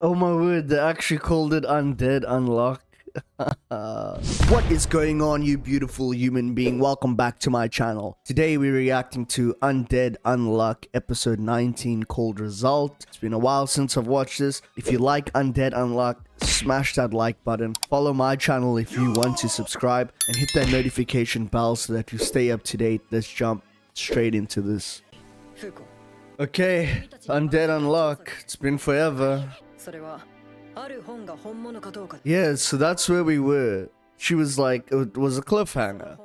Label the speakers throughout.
Speaker 1: Oh my word, they actually called it Undead Unluck. what is going on you beautiful human being? Welcome back to my channel. Today we're reacting to undead unluck episode 19 called result. It's been a while since i've watched this. If you like undead unluck smash that like button. Follow my channel if you want to subscribe and hit that notification bell so that you stay up to date. Let's jump straight into this. Okay undead unluck it's been forever yeah, so that's where we were. She was like, it was a cliffhanger.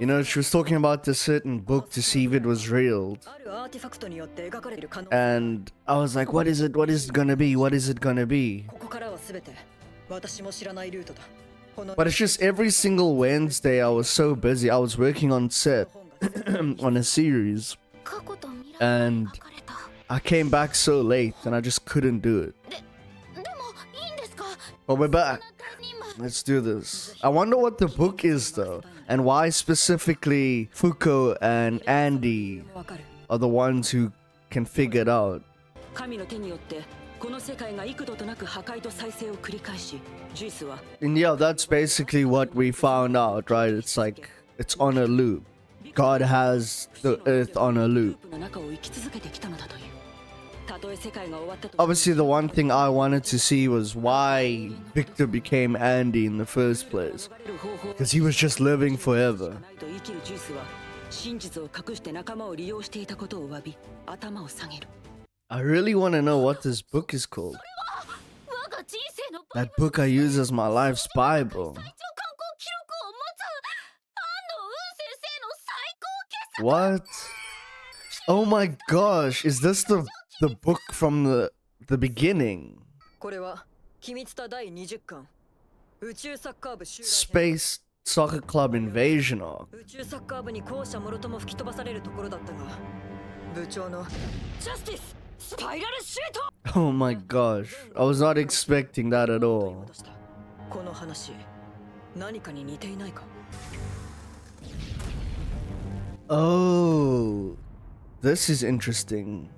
Speaker 1: You know, she was talking about this certain book to see if it was real. And I was like, what is it? What is it gonna be? What is it gonna be? But it's just every single Wednesday I was so busy. I was working on set on a series. And I came back so late and I just couldn't do it. Oh, but we're back. Let's do this. I wonder what the book is though, and why specifically Fuko and Andy are the ones who can figure it out. And yeah, that's basically what we found out, right? It's like, it's on a loop. God has the earth on a loop. Obviously, the one thing I wanted to see was why Victor became Andy in the first place. Because he was just living forever. I really want to know what this book is called. That book I use as my life's Bible. What? Oh my gosh, is this the the book from the the beginning. Space Soccer Club Invasion arc. Oh my gosh, I was not expecting that at all. Oh, this is interesting.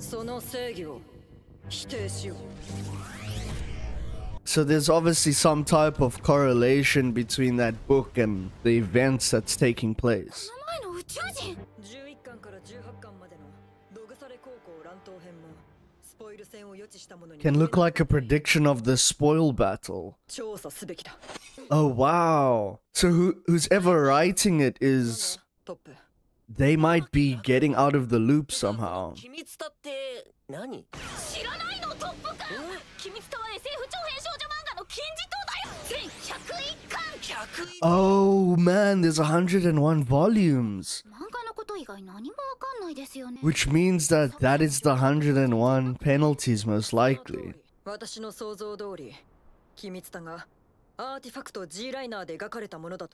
Speaker 1: So there's obviously some type of correlation between that book and the events that's taking place. Can look like a prediction of the spoil battle. Oh wow. So who who's ever writing it is they might be getting out of the loop somehow. Oh man, there's 101 volumes. Which means that that is the 101 penalties most likely.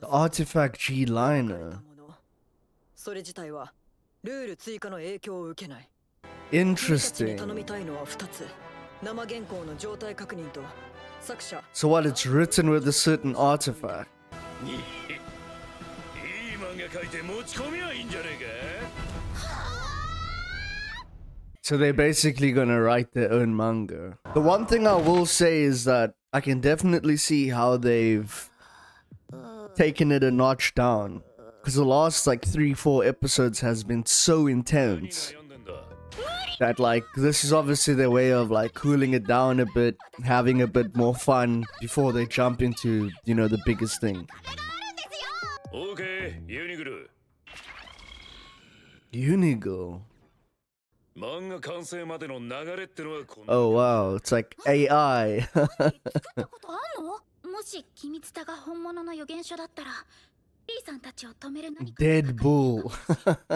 Speaker 1: The artifact G liner. それ自体はルール追加の影響を受けない。Interesting. So what it's written with a certain artifact. So they're basically gonna write their own manga. The one thing I will say is that I can definitely see how they've taken it a notch down because the last like three four episodes has been so intense that like this is obviously their way of like cooling it down a bit having a bit more fun before they jump into you know the biggest thing okay Unigo Oh wow, it's like AI. Deadpool.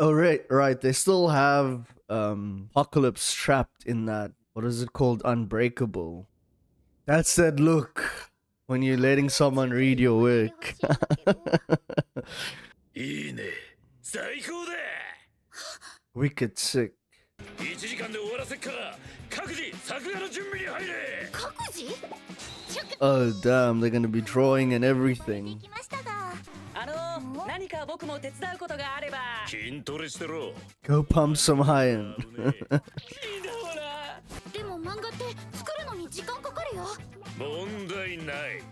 Speaker 1: oh right, right. They still have um Apocalypse trapped in that. What is it called? Unbreakable. That's that look when you're letting someone read your work. Wicked sick. 1時間で終わらせっから各自作画の準備に入れ各自 Oh damn, they're gonna be drawing and everything.
Speaker 2: 何か僕も手伝うことがあれば
Speaker 3: 筋トレしてろ
Speaker 1: Go pump some
Speaker 4: でも漫画って作るのに時間かかるよ
Speaker 3: 問題ない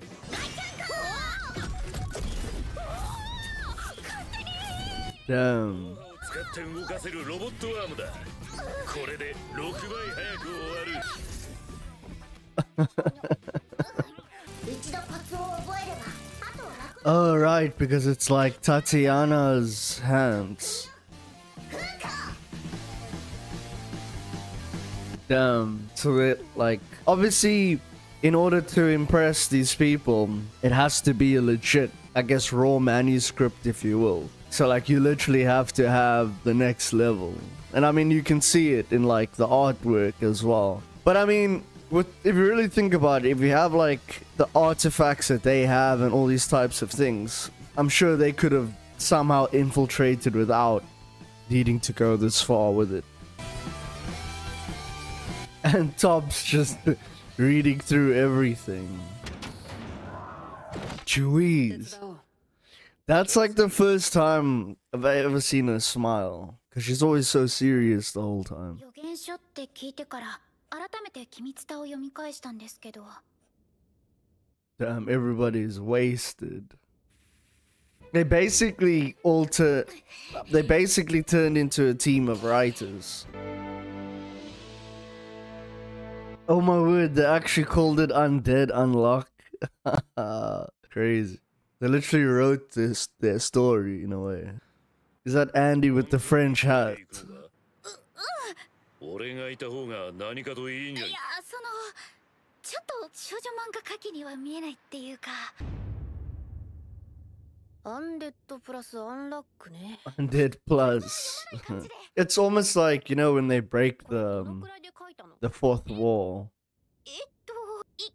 Speaker 1: Damn.
Speaker 3: 使って動かせるロボットアームだこれで6倍早く終わる
Speaker 1: Oh, right, because it's like Tatiana's hands. Damn. So it, like, obviously, in order to impress these people, it has to be a legit, I guess, raw manuscript, if you will. So, like, you literally have to have the next level. And I mean, you can see it in, like, the artwork as well. But I mean, with, if you really think about it, if you have, like, the artifacts that they have and all these types of things, I'm sure they could have somehow infiltrated without needing to go this far with it. And Top's just reading through everything. Jeez. That's like the first time I've ever seen her smile. Because she's always so serious the whole time.
Speaker 4: 改めて君伝を読み返したんですけど
Speaker 1: Damn, everybody's wasted. They basically alter. They basically turned into a team of writers. Oh my word! They actually called it Undead Unluck. Crazy. They literally wrote this their story in a way. Is that Andy with the French hat?
Speaker 3: 俺がいた方が何かといいんじゃ
Speaker 4: い。やそのちょっと少女漫画描きには見えないっていうか。アンデッドプラスアンラックね。
Speaker 1: Undead Plus.
Speaker 4: 感じで。
Speaker 1: It's almost like, you know, when they break the um, the fourth wall.
Speaker 4: えっとい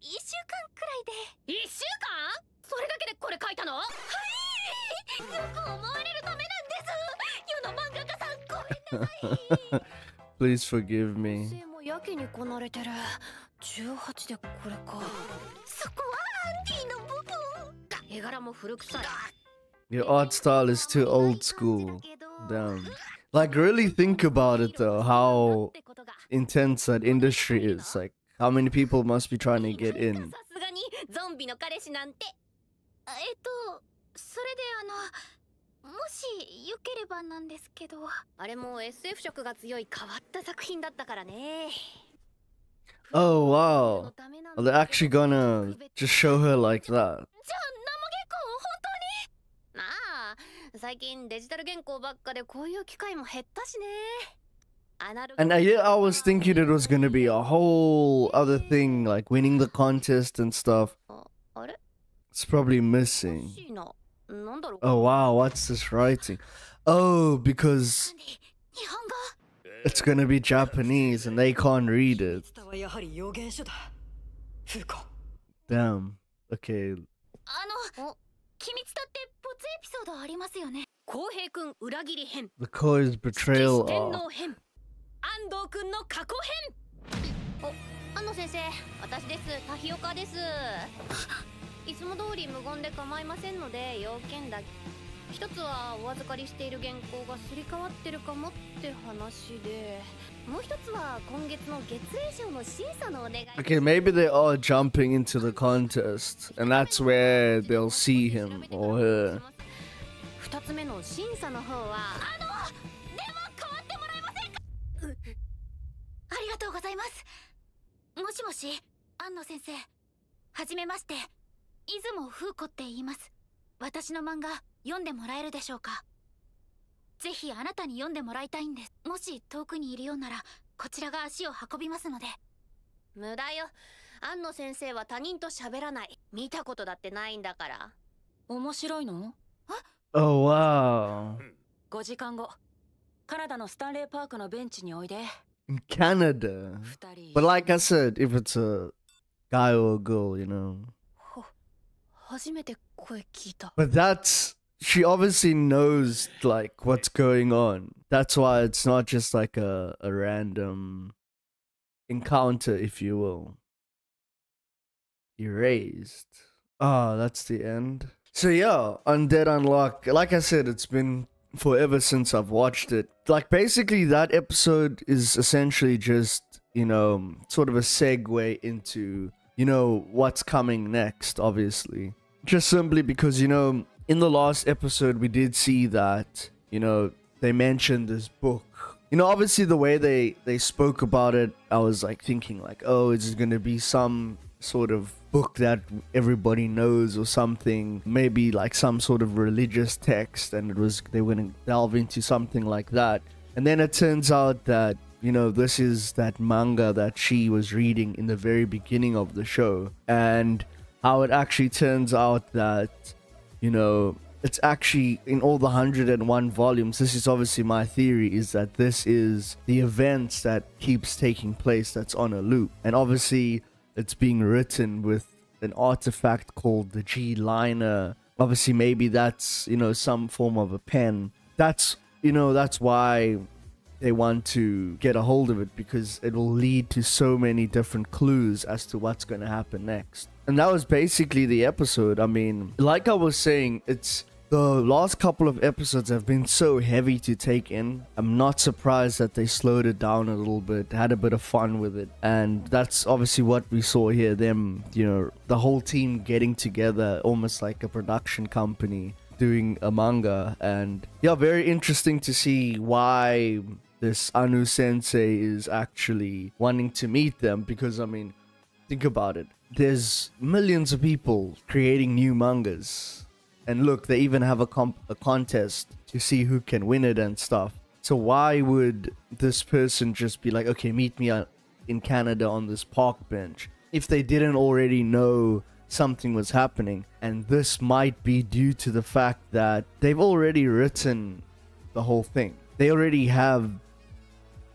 Speaker 4: 一週間くらいで。
Speaker 2: 一週間？それだけでこれ書いたの？
Speaker 4: はい！よく思われるためなんです。世の漫画家さん
Speaker 1: Please forgive me.
Speaker 4: 女性もやけにこなれてる18でこれかそこはアンディの部分
Speaker 2: 絵柄も古臭い
Speaker 1: Your art style is too old school. Damn. Like, really think about it though, how intense that industry is. Like, how many people must be trying to get in?
Speaker 2: さすがにゾンビの彼氏なんて
Speaker 4: えっとそれであの もしよければなんですけど
Speaker 2: あれも SF 色が強い変わった作品だったからね
Speaker 1: Oh, wow. Are they actually gonna just show her like that?
Speaker 4: じゃあ生原稿本
Speaker 2: まあ最近デジタル原稿ばっかでこういう機会も減ったしね
Speaker 1: And I, I was thinking it was gonna be a whole other thing, like winning the contest and stuff.
Speaker 2: あれ
Speaker 1: It's probably missing.
Speaker 2: しいななんだろう
Speaker 1: Oh, wow, what's this writing? Oh, because
Speaker 4: 当に日本語
Speaker 1: it's gonna be Japanese and they can't read it. Damn. Okay.
Speaker 4: あの君伝って没エピソードありますよね
Speaker 2: 浩平くん裏切り編
Speaker 1: The Koi's
Speaker 2: 四
Speaker 1: betrayal
Speaker 2: 天.王編安藤くんの過去編お安野先生私ですタヒオカですいつも通り無言で構いませんので要件だけ。一つはお預かりしている原稿がすり替わってるかもって話で。もう一つは今月の月映賞の審査のお願い
Speaker 1: Okay, maybe they are jumping into the contest, and that's where they'll see him or her.
Speaker 2: 二つ目の審査の方は
Speaker 4: あの電話代わってもらえませんか？ありがとうございます。もしもし安野先生はじめまして出雲風子って言います。私の漫画読んでもらえるでしょうか？ぜひあなたに読んでもらいたいんです。もし遠くにいるようならこちらが足を運びますので。
Speaker 2: 無駄よ。安野先生は他人と喋らない。見たことだってないんだから。
Speaker 5: 面白いの
Speaker 1: ？Oh wow.
Speaker 5: 5時間後。カナダのスタンレーパークのベンチにおいで。
Speaker 1: In Canada.
Speaker 5: 二人。
Speaker 1: But like I said, if it's a guy or a girl, you know. But that's she obviously knows like what's going on. That's why it's not just like a, a random encounter, if you will. Erased. Ah, oh, that's the end. So yeah, Undead Unluck. Like I said, it's been forever since I've watched it. Like basically that episode is essentially just, you know, sort of a segue into, you know, what's coming next, obviously. Just simply because, you know, in the last episode we did see that, you know, they mentioned this book. You know, obviously the way they they spoke about it, I was like thinking like, oh, is it's going to be some sort of book that everybody knows or something? Maybe like some sort of religious text and it was they were going to delve into something like that. And then it turns out that you know this is that manga that she was reading in the very beginning of the show. And how it actually turns out that you know it's actually in all the 101 volumes this is obviously my theory is that this is the events that keeps taking place that's on a loop and obviously it's being written with an artifact called the G liner. Obviously, maybe that's you know some form of a pen. That's you know that's why they want to get a hold of it because it will lead to so many different clues as to what's going to happen next. And that was basically the episode. I mean, like I was saying, it's the last couple of episodes have been so heavy to take in. I'm not surprised that they slowed it down a little bit, had a bit of fun with it. And that's obviously what we saw here them, you know, the whole team getting together almost like a production company doing a manga. And yeah, very interesting to see why this Anu sensei is actually wanting to meet them because, I mean, think about it. There's millions of people creating new mangas and look, they even have a comp a contest to see who can win it and stuff. So why would this person just be like, okay, meet me uh, in Canada on this park bench if they didn't already know something was happening? And this might be due to the fact that they've already written the whole thing. They already have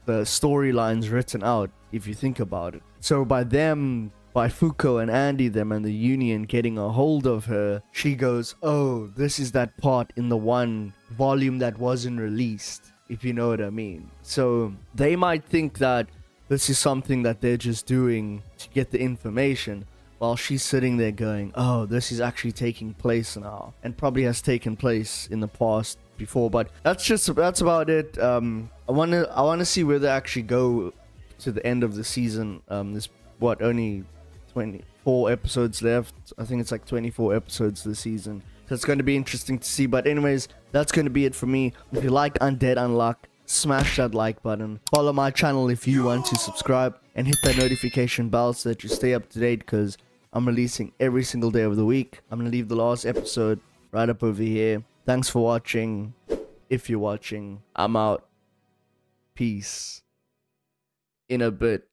Speaker 1: the storylines written out if you think about it. So by them by Fuko and Andy them and the union getting a hold of her, she goes, Oh, this is that part in the one volume that wasn't released, if you know what I mean. So they might think that this is something that they're just doing to get the information while she's sitting there going, Oh, this is actually taking place now and probably has taken place in the past before. But that's just that's about it. Um I wanna I wanna see where they actually go to the end of the season. Um this what only 24 episodes left. I think it's like 24 episodes this season. So it's going to be interesting to see. But anyways, that's going to be it for me. If you like Undead Unluck, smash that like button. Follow my channel if you want to subscribe. And hit that notification bell so that you stay up to date because I'm releasing every single day of the week. I'm going to leave the last episode right up over here. Thanks for watching. If you're watching, I'm out. Peace. In a bit.